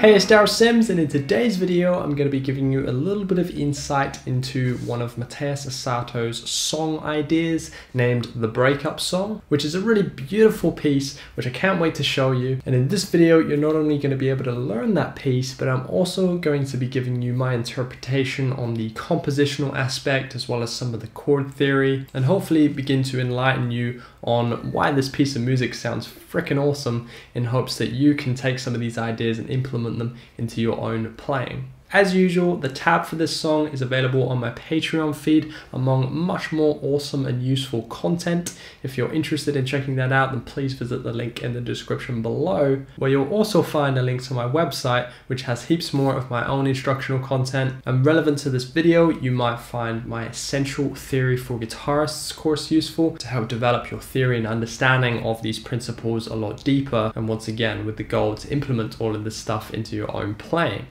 Hey, it's Darryl Syms, and in today's video, I'm going to be giving you a little bit of insight into one of Mateus Asato's song ideas named The Breakup Song, which is a really beautiful piece, which I can't wait to show you. And in this video, you're not only going to be able to learn that piece, but I'm also going to be giving you my interpretation on the compositional aspect, as well as some of the chord theory, and hopefully begin to enlighten you on why this piece of music sounds freaking awesome in hopes that you can take some of these ideas and implement them into your own playing. As usual, the tab for this song is available on my Patreon feed among much more awesome and useful content. If you're interested in checking that out, then please visit the link in the description below, where you'll also find a link to my website, which has heaps more of my own instructional content. And relevant to this video, you might find my Essential Theory for Guitarists course useful to help develop your theory and understanding of these principles a lot deeper, and once again, with the goal to implement all of this stuff into your own playing.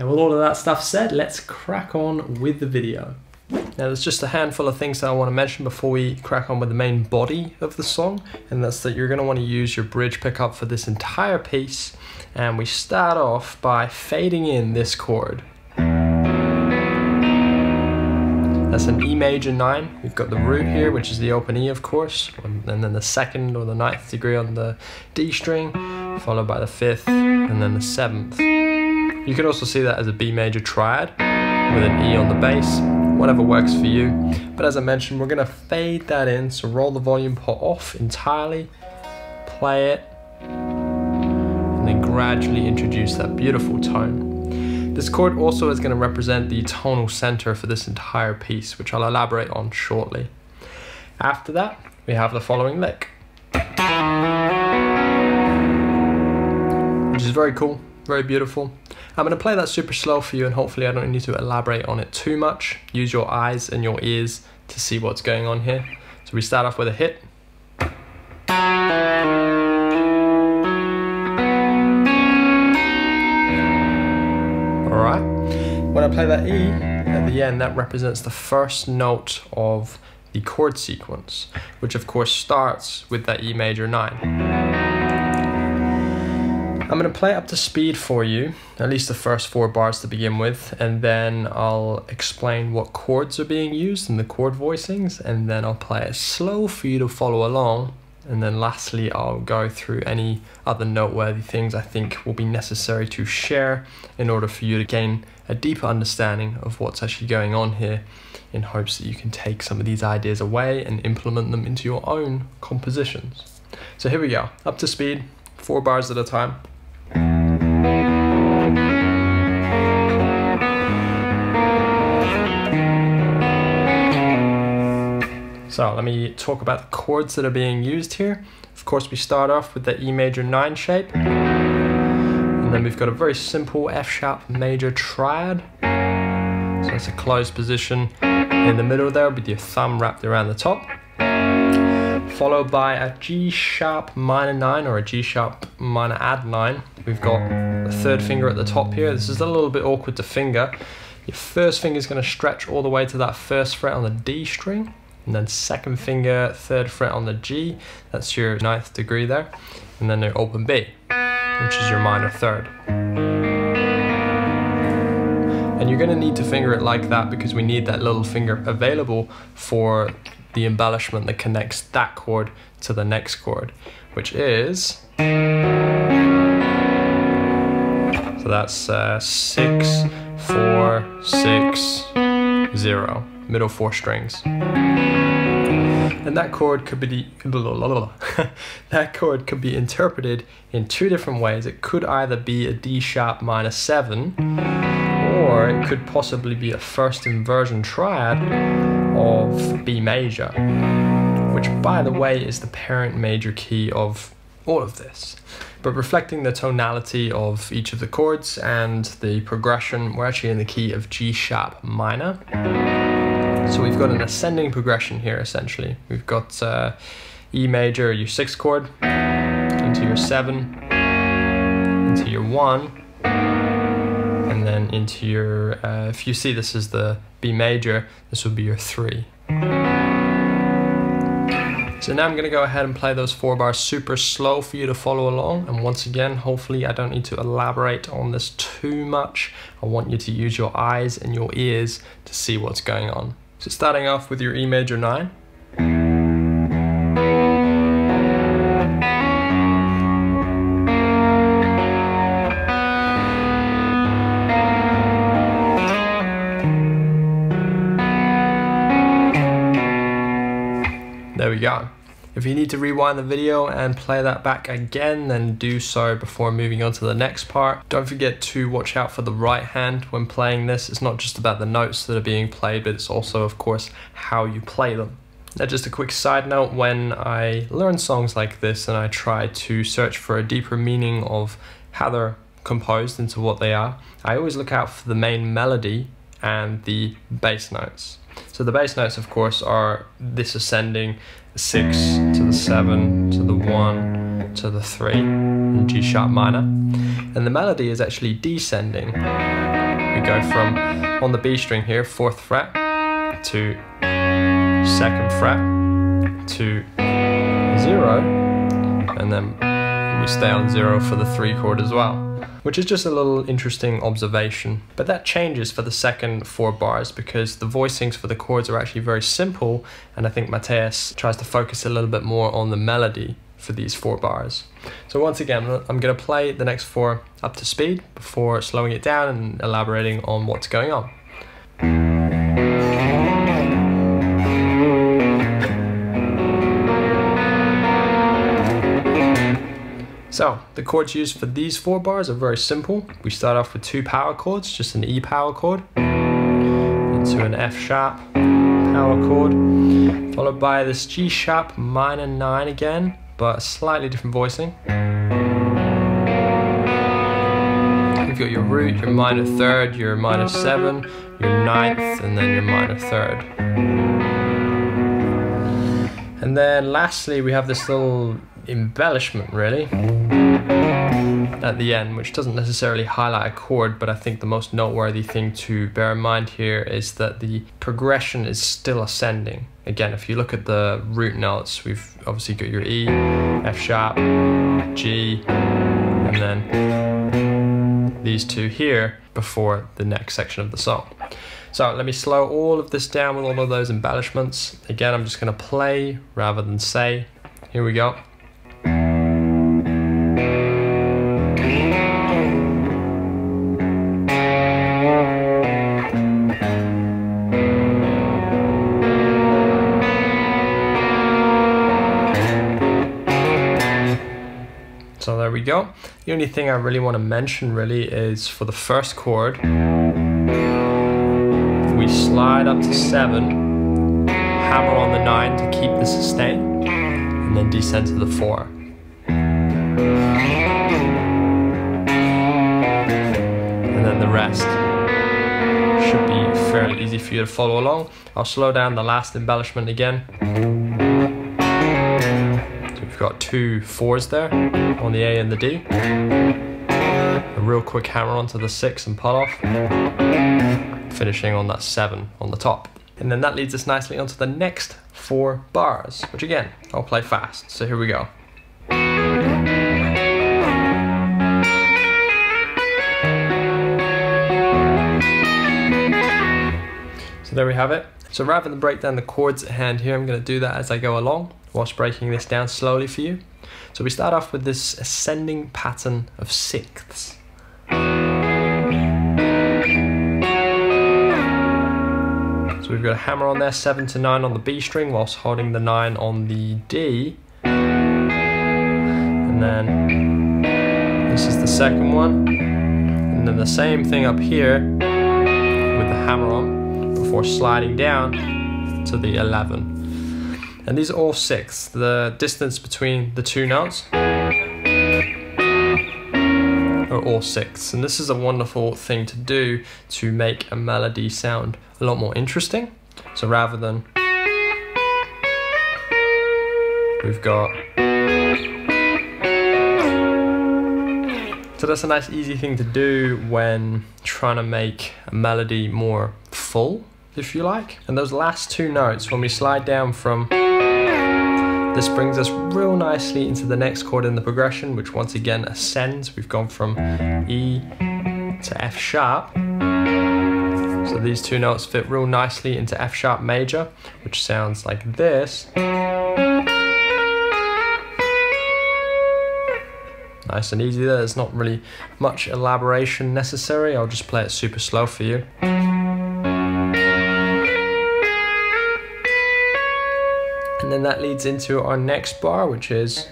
And with all of that stuff said, let's crack on with the video. Now there's just a handful of things that I want to mention before we crack on with the main body of the song, and that's that you're going to want to use your bridge pickup for this entire piece, and we start off by fading in this chord. That's an E major 9. We've got the root here, which is the open E, of course, and then the second or the ninth degree on the D string, followed by the fifth, and then the seventh. You could also see that as a B major triad with an E on the bass, whatever works for you. But as I mentioned, we're gonna fade that in, so roll the volume pot off entirely, play it, and then gradually introduce that beautiful tone. This chord also is going to represent the tonal center for this entire piece, which I'll elaborate on shortly. After that, we have the following lick, which is very cool, very beautiful. I'm going to play that super slow for you and hopefully I don't need to elaborate on it too much. Use your eyes and your ears to see what's going on here. So we start off with a hit. Alright. When I play that E at the end, that represents the first note of the chord sequence, which of course starts with that E major 9. I'm going to play up to speed for you, at least the first four bars to begin with, and then I'll explain what chords are being used and the chord voicings, and then I'll play it slow for you to follow along. And then lastly, I'll go through any other noteworthy things I think will be necessary to share in order for you to gain a deeper understanding of what's actually going on here in hopes that you can take some of these ideas away and implement them into your own compositions. So here we go, up to speed, four bars at a time. So let me talk about the chords that are being used here. Of course, we start off with the E major 9 shape. And then we've got a very simple F sharp major triad. So it's a closed position in the middle there with your thumb wrapped around the top. Followed by a G sharp minor 9 or a G sharp minor add 9. We've got the third finger at the top here. This is a little bit awkward to finger. Your first finger is going to stretch all the way to that first fret on the D string and then second finger, third fret on the G, that's your ninth degree there, and then your open B, which is your minor third. And you're gonna need to finger it like that because we need that little finger available for the embellishment that connects that chord to the next chord, which is. So that's uh, six, four, six, zero, middle four strings. And that chord could be that chord could be interpreted in two different ways. It could either be a D sharp minor seven, or it could possibly be a first inversion triad of B major, which by the way is the parent major key of all of this. But reflecting the tonality of each of the chords and the progression, we're actually in the key of G sharp minor. So we've got an ascending progression here essentially. We've got uh, E major, your sixth chord, into your seven, into your one, and then into your, uh, if you see this is the B major, this would be your three. So now I'm going to go ahead and play those four bars super slow for you to follow along. And once again, hopefully I don't need to elaborate on this too much. I want you to use your eyes and your ears to see what's going on. So starting off with your E major 9. There we go. If you need to rewind the video and play that back again, then do so before moving on to the next part. Don't forget to watch out for the right hand when playing this. It's not just about the notes that are being played, but it's also, of course, how you play them. Now, just a quick side note when I learn songs like this and I try to search for a deeper meaning of how they're composed into what they are, I always look out for the main melody and the bass notes. So the bass notes, of course, are this ascending six to the seven to the one to the three in G sharp minor, and the melody is actually descending. We go from on the B string here, fourth fret, to second fret, to zero, and then we stay on zero for the three chord as well which is just a little interesting observation. But that changes for the second four bars because the voicings for the chords are actually very simple, and I think Matthias tries to focus a little bit more on the melody for these four bars. So once again, I'm going to play the next four up to speed before slowing it down and elaborating on what's going on. So the chords used for these four bars are very simple. We start off with two power chords, just an E power chord, into an F sharp power chord, followed by this G sharp minor 9 again, but slightly different voicing. You've got your root, your minor third, your minor 7, your ninth, and then your minor third. And then lastly we have this little embellishment really at the end, which doesn't necessarily highlight a chord, but I think the most noteworthy thing to bear in mind here is that the progression is still ascending. Again, if you look at the root notes, we've obviously got your E, F sharp, G, and then these two here before the next section of the song. So let me slow all of this down with all of those embellishments. Again, I'm just gonna play rather than say. Here we go. The only thing I really want to mention really is for the first chord, we slide up to seven, hammer on the nine to keep the sustain, and then descend to the four. And then the rest should be fairly easy for you to follow along. I'll slow down the last embellishment again got two fours there on the A and the D. A real quick hammer onto the six and pull off, finishing on that seven on the top. And then that leads us nicely onto the next four bars, which again, I'll play fast. So here we go. So there we have it. So rather than break down the chords at hand here, I'm going to do that as I go along whilst breaking this down slowly for you. So we start off with this ascending pattern of sixths. So we've got a hammer on there, 7 to 9 on the B string, whilst holding the 9 on the D. And then this is the second one. And then the same thing up here with the hammer on before sliding down to the 11. And these are all sixths. The distance between the two notes are all sixths. And this is a wonderful thing to do to make a melody sound a lot more interesting. So rather than we've got So that's a nice easy thing to do when trying to make a melody more full, if you like. And those last two notes, when we slide down from This brings us real nicely into the next chord in the progression, which once again ascends. We've gone from E to F sharp. So these two notes fit real nicely into F sharp major, which sounds like this. Nice and easy there, there's not really much elaboration necessary, I'll just play it super slow for you. And then that leads into our next bar, which is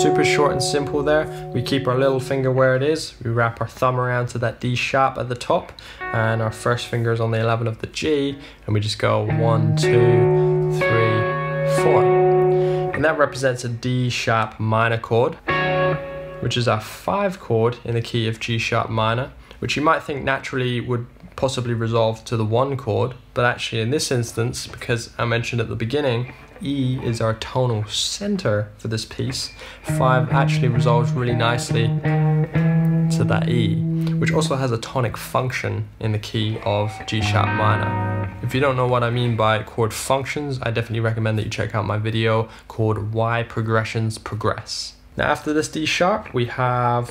super short and simple there. We keep our little finger where it is. We wrap our thumb around to that D sharp at the top and our first finger is on the 11 of the G and we just go one, two, three, four. And that represents a D sharp minor chord, which is our five chord in the key of G sharp minor, which you might think naturally would possibly resolve to the one chord, but actually in this instance, because I mentioned at the beginning, E is our tonal center for this piece, 5 actually resolves really nicely to that E, which also has a tonic function in the key of G sharp minor. If you don't know what I mean by chord functions, I definitely recommend that you check out my video called Why Progressions Progress. Now after this D sharp, we have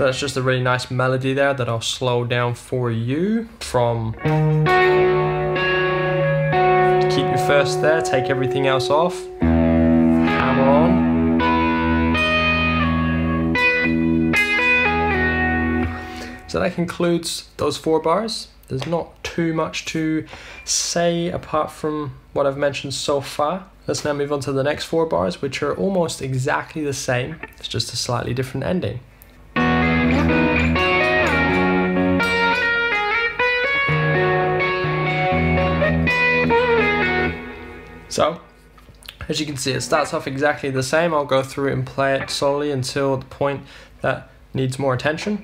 So that's just a really nice melody there that I'll slow down for you from keep your first there, take everything else off, hammer on. So that concludes those four bars. There's not too much to say apart from what I've mentioned so far. Let's now move on to the next four bars, which are almost exactly the same. It's just a slightly different ending. So, as you can see, it starts off exactly the same. I'll go through and play it slowly until the point that needs more attention.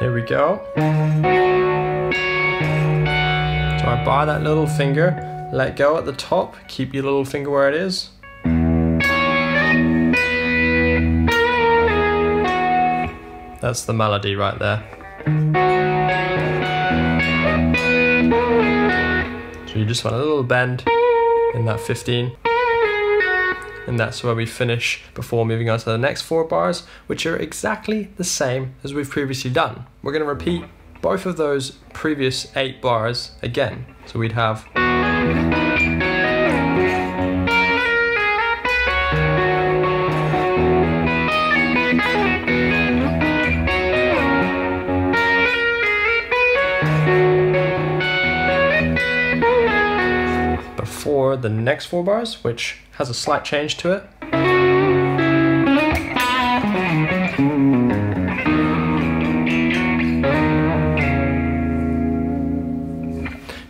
Here we go. So I bar that little finger, let go at the top, keep your little finger where it is. That's the melody right there. You just want a little bend in that 15. And that's where we finish before moving on to the next four bars, which are exactly the same as we've previously done. We're going to repeat both of those previous eight bars again. So we'd have the next four bars, which has a slight change to it.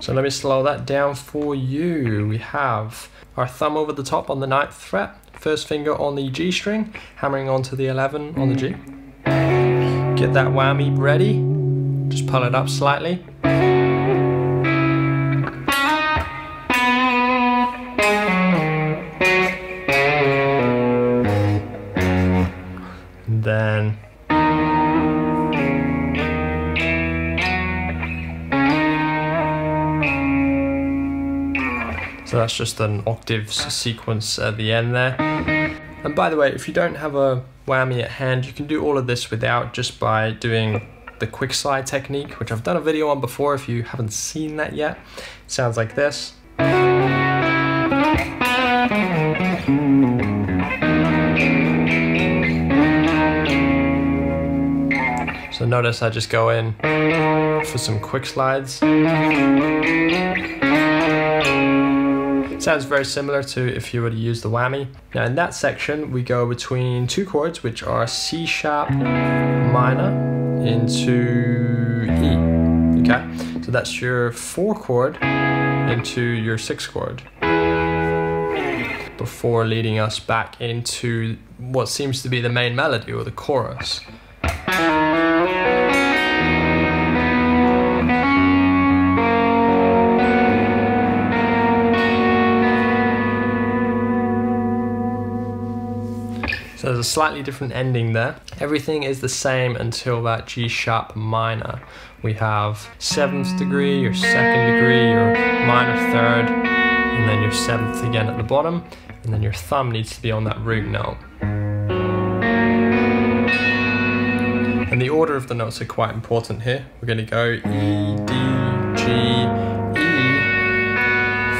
So let me slow that down for you. We have our thumb over the top on the ninth fret, first finger on the G string, hammering onto the 11 on the G. Get that whammy ready, just pull it up slightly. That's just an octaves sequence at the end there. And by the way, if you don't have a whammy at hand, you can do all of this without just by doing the quick slide technique, which I've done a video on before if you haven't seen that yet. It sounds like this. So notice I just go in for some quick slides. Sounds very similar to if you were to use the whammy. Now in that section we go between two chords which are C sharp minor into E. Okay, so that's your four chord into your six chord before leading us back into what seems to be the main melody or the chorus. A slightly different ending there. Everything is the same until that G sharp minor. We have seventh degree, your second degree, your minor third, and then your seventh again at the bottom, and then your thumb needs to be on that root note. And the order of the notes are quite important here. We're going to go E, D, G, E,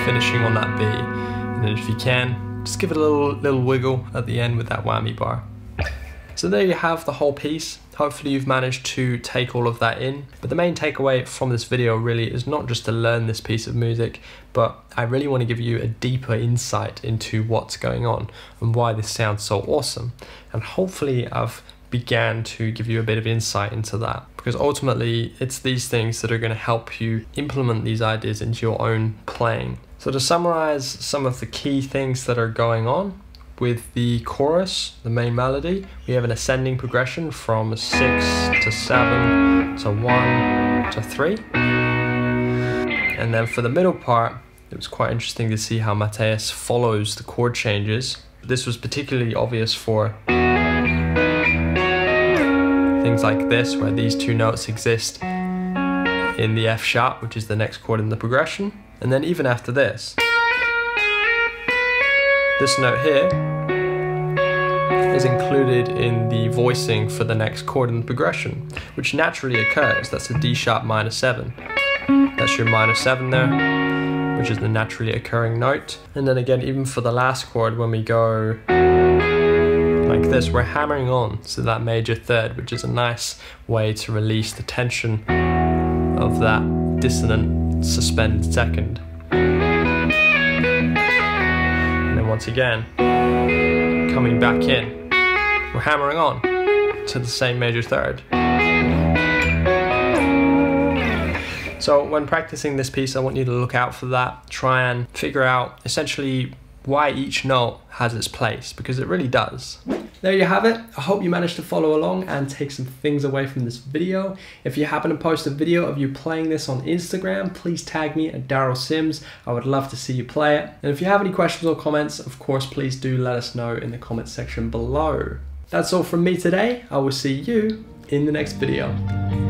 finishing on that B. And if you can, just give it a little, little wiggle at the end with that whammy bar. So there you have the whole piece. Hopefully you've managed to take all of that in. But the main takeaway from this video really is not just to learn this piece of music, but I really want to give you a deeper insight into what's going on and why this sounds so awesome. And hopefully I've began to give you a bit of insight into that because ultimately it's these things that are going to help you implement these ideas into your own playing. So to summarize some of the key things that are going on with the chorus, the main melody, we have an ascending progression from 6 to 7 to 1 to 3. And then for the middle part, it was quite interesting to see how Matthias follows the chord changes. This was particularly obvious for things like this, where these two notes exist in the F sharp, which is the next chord in the progression, and then even after this. This note here is included in the voicing for the next chord in the progression, which naturally occurs. That's a D sharp minor 7. That's your minor 7 there, which is the naturally occurring note. And then again, even for the last chord, when we go like this, we're hammering on to that major third, which is a nice way to release the tension of that dissonant suspended second. And then once again, coming back in, we're hammering on to the same major third. So when practicing this piece, I want you to look out for that. Try and figure out essentially why each note has its place, because it really does. There you have it. I hope you managed to follow along and take some things away from this video. If you happen to post a video of you playing this on Instagram, please tag me at Darryl Syms. I would love to see you play it. And if you have any questions or comments, of course, please do let us know in the comment section below. That's all from me today. I will see you in the next video.